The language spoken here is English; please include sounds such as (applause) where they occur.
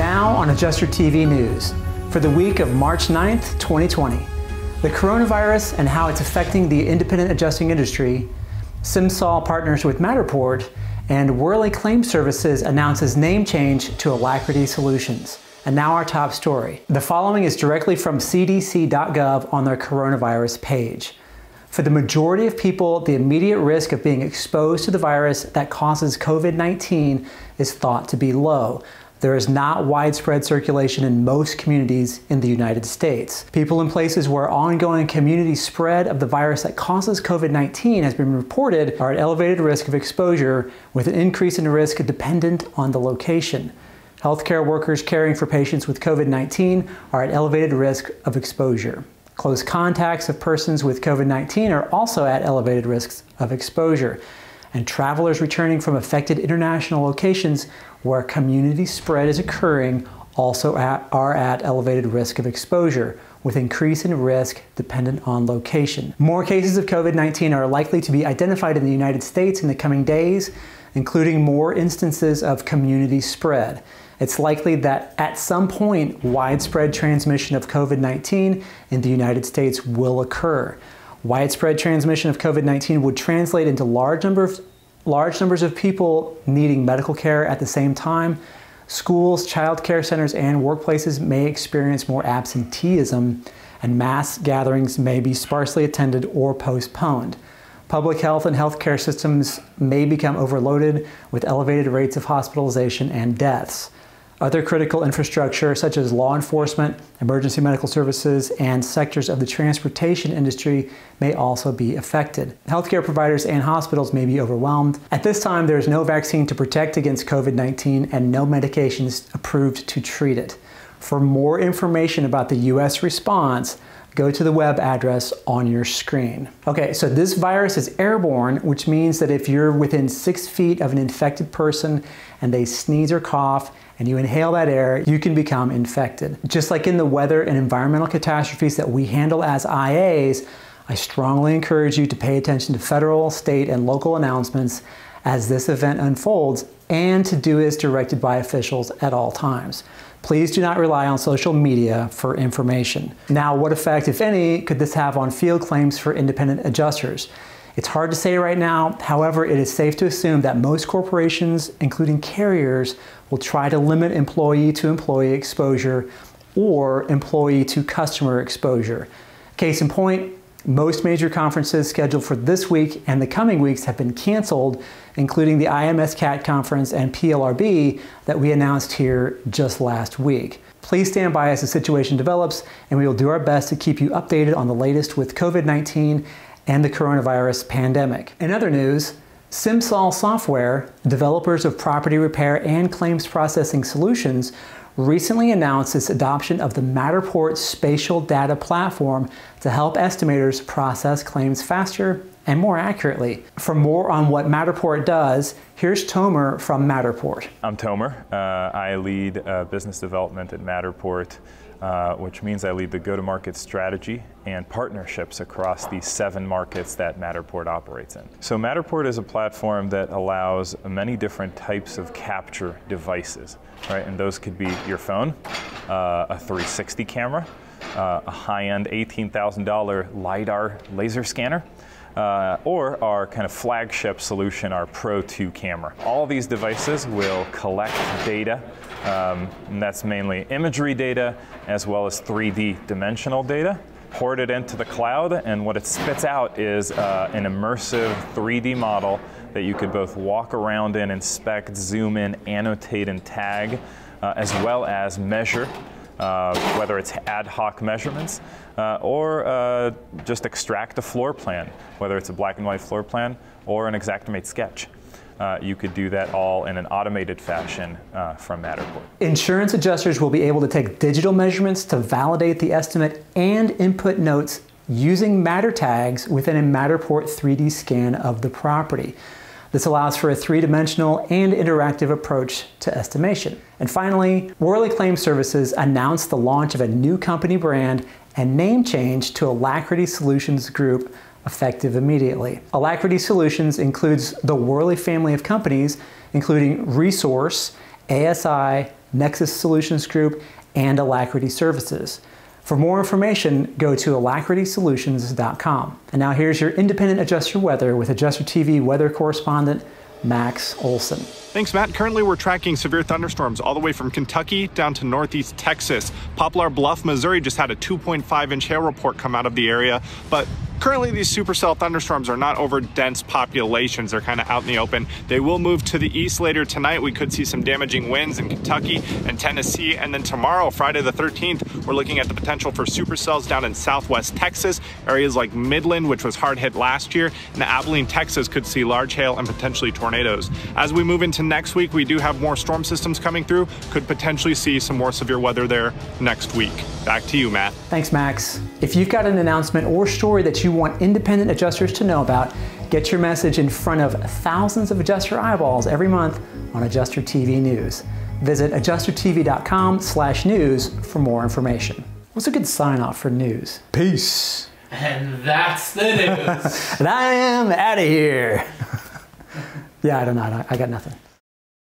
Now on Adjuster TV News for the week of March 9th, 2020. The coronavirus and how it's affecting the independent adjusting industry, SimSol partners with Matterport, and Worley Claim Services announces name change to Alacrity Solutions. And now our top story. The following is directly from cdc.gov on their coronavirus page. For the majority of people, the immediate risk of being exposed to the virus that causes COVID 19 is thought to be low. There is not widespread circulation in most communities in the United States. People in places where ongoing community spread of the virus that causes COVID 19 has been reported are at elevated risk of exposure, with an increase in risk dependent on the location. Healthcare workers caring for patients with COVID 19 are at elevated risk of exposure. Close contacts of persons with COVID 19 are also at elevated risks of exposure. And travelers returning from affected international locations where community spread is occurring also at, are at elevated risk of exposure, with increase in risk dependent on location. More cases of COVID 19 are likely to be identified in the United States in the coming days, including more instances of community spread it's likely that at some point widespread transmission of COVID 19 in the United States will occur. Widespread transmission of COVID 19 would translate into large, number of, large numbers of people needing medical care at the same time. Schools, child care centers, and workplaces may experience more absenteeism, and mass gatherings may be sparsely attended or postponed. Public health and healthcare systems may become overloaded with elevated rates of hospitalization and deaths. Other critical infrastructure, such as law enforcement, emergency medical services, and sectors of the transportation industry, may also be affected. Healthcare providers and hospitals may be overwhelmed. At this time, there is no vaccine to protect against COVID 19 and no medications approved to treat it. For more information about the U.S. response, go to the web address on your screen. Okay, so this virus is airborne, which means that if you're within six feet of an infected person and they sneeze or cough, and you inhale that air, you can become infected. Just like in the weather and environmental catastrophes that we handle as IAs, I strongly encourage you to pay attention to federal, state, and local announcements as this event unfolds and to do as directed by officials at all times. Please do not rely on social media for information. Now, what effect, if any, could this have on field claims for independent adjusters? It's hard to say right now, however, it is safe to assume that most corporations, including carriers, will try to limit employee to employee exposure or employee to customer exposure. Case in point, most major conferences scheduled for this week and the coming weeks have been canceled, including the IMS CAT conference and PLRB that we announced here just last week. Please stand by as the situation develops, and we will do our best to keep you updated on the latest with COVID 19 and the coronavirus pandemic. In other news, SimSol Software, developers of property repair and claims processing solutions, recently announced its adoption of the Matterport spatial data platform to help estimators process claims faster and more accurately. For more on what Matterport does, here's Tomer from Matterport. I'm Tomer. Uh, I lead uh, business development at Matterport uh, which means I lead the go-to-market strategy and partnerships across the seven markets that Matterport operates in. So Matterport is a platform that allows many different types of capture devices, right? And those could be your phone, uh, a 360 camera, uh, a high-end $18,000 LiDAR laser scanner, uh, or our kind of flagship solution, our Pro 2 camera. All these devices will collect data, um, and that's mainly imagery data as well as 3D dimensional data, port it into the cloud, and what it spits out is uh, an immersive 3D model that you could both walk around in, inspect, zoom in, annotate, and tag, uh, as well as measure uh, whether it's ad hoc measurements uh, or uh, just extract a floor plan, whether it's a black and white floor plan or an Xactimate sketch. Uh, you could do that all in an automated fashion uh, from Matterport. Insurance adjusters will be able to take digital measurements to validate the estimate and input notes using Matter tags within a Matterport 3D scan of the property. This allows for a three-dimensional and interactive approach to estimation. And finally, Worley Claim Services announced the launch of a new company brand and name change to Alacrity Solutions Group effective immediately. Alacrity Solutions includes the Worley family of companies, including Resource ASI, Nexus Solutions Group, and Alacrity Services. For more information, go to alacritysolutions.com. And now here's your independent adjuster weather with Adjuster TV weather correspondent Max Olson. Thanks, Matt. Currently, we're tracking severe thunderstorms all the way from Kentucky down to northeast Texas. Poplar Bluff, Missouri just had a 2.5 inch hail report come out of the area, but Currently, these supercell thunderstorms are not over dense populations. They're kind of out in the open. They will move to the east later tonight. We could see some damaging winds in Kentucky and Tennessee. And then tomorrow, Friday the 13th, we're looking at the potential for supercells down in southwest Texas. Areas like Midland, which was hard hit last year, and Abilene, Texas could see large hail and potentially tornadoes. As we move into next week, we do have more storm systems coming through. Could potentially see some more severe weather there next week. Back to you, Matt. Thanks, Max. If you've got an announcement or story that you want independent adjusters to know about, get your message in front of thousands of adjuster eyeballs every month on Adjuster TV News. Visit adjustertv.com slash news for more information. What's a good sign off for news? Peace. And that's the news. (laughs) and I am out of here. (laughs) yeah, I don't know. I got nothing.